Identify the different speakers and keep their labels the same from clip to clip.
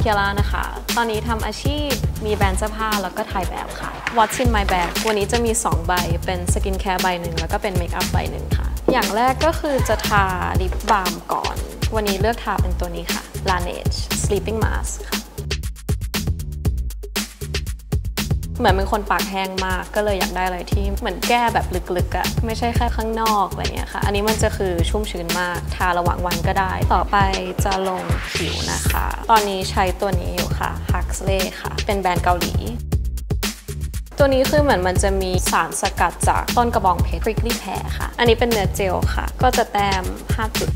Speaker 1: เคียร่านะคะ ตอนนี้ทำอาชีพมีแบรนด์เสื้อผ้าแล้วก็ถ่ายแบบค่ะ What's in my bag วันนี้จะมี 2 ใบ เป็น skincare ใบหนึ่งแล้วก็เป็น makeup ใบหนึ่งค่ะ อย่างแรกก็คือจะทา lip balm ก่อน วันนี้เลือกทาเป็นตัวนี้ค่ะ Laneige Sleeping Mask ค่ะ เหมือนเป็นคนปากแห้งมาก ก็เลยอยากได้อะไรที่เหมือนแก้แบบลึกๆอะไม่ใช่แค่ข้างนอกอะไรเงี้ยค่ะ อันนี้มันจะคือชุ่มชื้นมาก ทาระหว่างวันก็ได้ ต่อไปจะลงผิวนะคะ ตอนนี้ใช้ตัวนี้อยู่ค่ะ Huxley ค่ะ เป็นแบรนด์เกาหลีตัวนี้คือเหมือนมันจะมีสารสกัดจากต้นกระบองเพชร prickly pear ค่ะ อันนี้เป็นเนื้อเจลค่ะ ก็จะแต้ม 5 จุด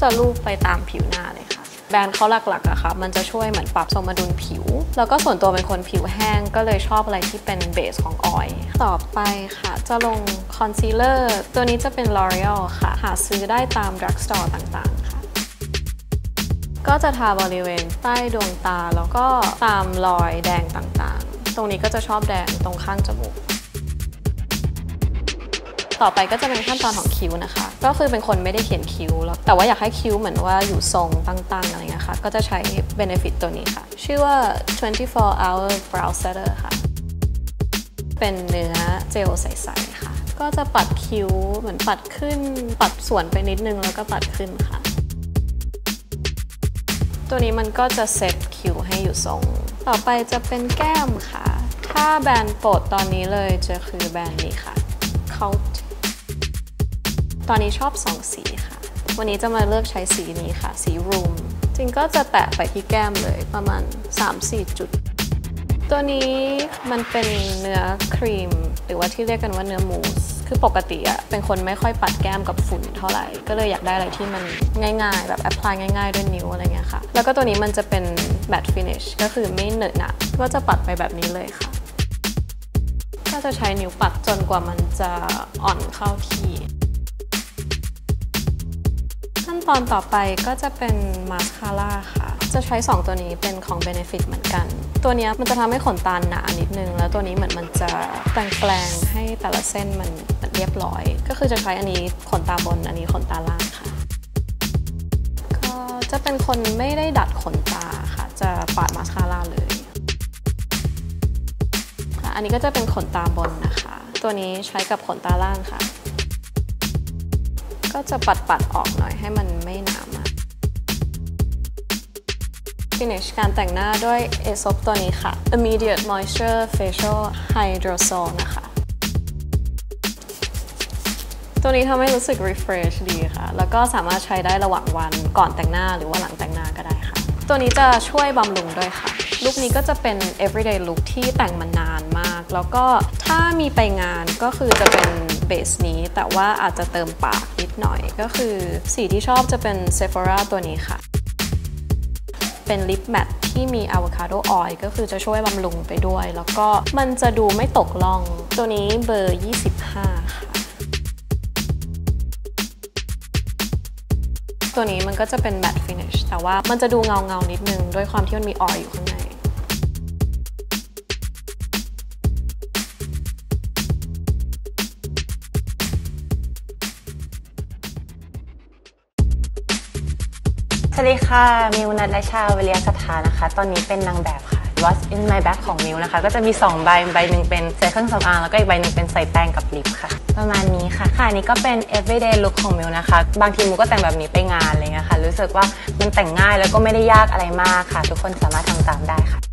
Speaker 1: จะลูบไปตามผิวหน้าเลยค่ะ แบรนด์เขาหลักๆอะค่ะ มันจะช่วยเหมือนปรับสมดุลผิว แล้วก็ส่วนตัวเป็นคนผิวแห้งก็เลยชอบอะไรที่เป็นเบสของออยล์ต่อไปค่ะ จะลงคอนซีลเลอร์ตัวนี้จะเป็น L'Oreal ค่ะ หาซื้อได้ตาม drug store ต่างๆค่ะ ก็จะทาบริเวณใต้ดวงตาแล้วก็ตามรอยแดงต่างๆ ตรงนี้ก็จะชอบแดงตรงข้างจมูก ต่อไปก็จะเป็นขั้นตอนของคิ้วนะคะ ก็คือเป็นคนไม่ได้เขียนคิ้วแล้วแต่ว่าอยากให้คิ้วเหมือนว่าอยู่ทรงตั้งๆอะไรเงี้ยค่ะก็จะใช้ Benefit ตัวนี้ค่ะ ชื่อว่า 24 hour brow setter ค่ะ เป็นเนื้อเจลใสๆค่ะ ก็จะปัดคิ้วเหมือนปัดขึ้น ปัดส่วนไปนิดนึงแล้วก็ปัดขึ้นค่ะ ตัวนี้มันก็จะเซตคิ้วให้อยู่ทรง ต่อไปจะเป็นแก้มค่ะ ถ้าแบรนด์โปรดตอนนี้เลยจะคือแบรนด์นี้ค่ะ Cult อนนี้ชอบ 2 สีค่ะ วันนี้จะมาเลือกใช้สีนี้ค่ะ สี Room จริงก็จะแตะไปที่แก้มเลยประมาณ 3-4 จุด ตัวนี้มันเป็นเนื้อครีม หรือว่าที่เรียกกันว่าเนื้อมูส คือปกติอะเป็นคนไม่ค่อยปัดแก้มกับฝุ่นเท่าไหร่ ก็เลยอยากได้อะไรที่มันง่ายๆ แบบแอพพลายง่ายๆ ด้วยนิ้วอะไรเงี้ยค่ะ แล้วก็ตัวนี้มันจะเป็น matte finish ก็คือไม่เหนอะหนะก็จะปัดไปแบบนี้เลยค่ะก็จะใช้นิ้วปัดจนกว่ามันจะอ่อนเข้าที่ ขั้นตอนต่อไปก็จะเป็นมาสคาร่าค่ะ จะใช้ 2 ตัวนี้เป็นของ Benefit เหมือนกัน ตัวนี้มันจะทำให้ขนตาหนานิดนึง แล้วตัวนี้เหมือนมันจะแปลงๆให้แต่ละเส้นมันเรียบร้อย ก็คือจะใช้อันนี้ขนตาบน อันนี้ขนตาล่างค่ะ ก็จะเป็นคนไม่ได้ดัดขนตาค่ะ จะปาดมาสคาร่าเลย อันนี้ก็จะเป็นขนตาบนนะคะ ตัวนี้ใช้กับขนตาล่างค่ะ ก็จะปัดปัดๆออกหน่อยให้มันไม่หนามาก finish การแต่งหน้าด้วย a s o p ตัวนี้ค่ะ immediate moisture facial hydrosol นะคะ ตัวนี้ทำให้รู้สึก refresh ดีค่ะ แล้วก็สามารถใช้ได้ระหว่างวันก่อนแต่งหน้าหรือว่าหลังแต่งหน้าก็ได้ค่ะ ตัวนี้จะช่วยบำรุงด้วยค่ะ ลุคนี้ก็จะเป็น everyday look ที่แต่งมานานมาก แล้วก็ถ้ามีไปงานก็คือจะเป็น base นี้ แต่ว่าอาจจะเติมปากนิดหน่อย ก็คือสีที่ชอบจะเป็น Sephora ตัวนี้ค่ะ เป็น lip matte ที่มี avocado oil ก็คือจะช่วยบำรุงไปด้วย แล้วก็มันจะดูไม่ตกร่อง ตัวนี้เบอร์ 25 ค่ะตัวนี้มันก็จะเป็น matte finish แต่ว่ามันจะดูเงาเงานิดนึง ด้วยความที่มันมี oil อยู่ข้างใน
Speaker 2: สวัสดีค่ะ มิวนัทและชาเวเลียสถานะคะ ตอนนี้เป็นนางแบบค่ะ What's in my bag ของมิวนะคะ ก็จะมี 2 ใบ ใบหนึ่งเป็นใส่เครื่องสำอาง แล้วก็อีกใบหนึ่งเป็นใส่แป้งกับลิปค่ะ ประมาณนี้ค่ะ ค่ะอันนี้ก็เป็น everyday look ของมิวนะคะ บางทีมิวก็แต่งแบบนี้ไปงานอะไรเงี้ยค่ะ รู้สึกว่ามันแต่งง่ายแล้วก็ไม่ได้ยากอะไรมากค่ะ ทุกคนสามารถทำตามได้ค่ะ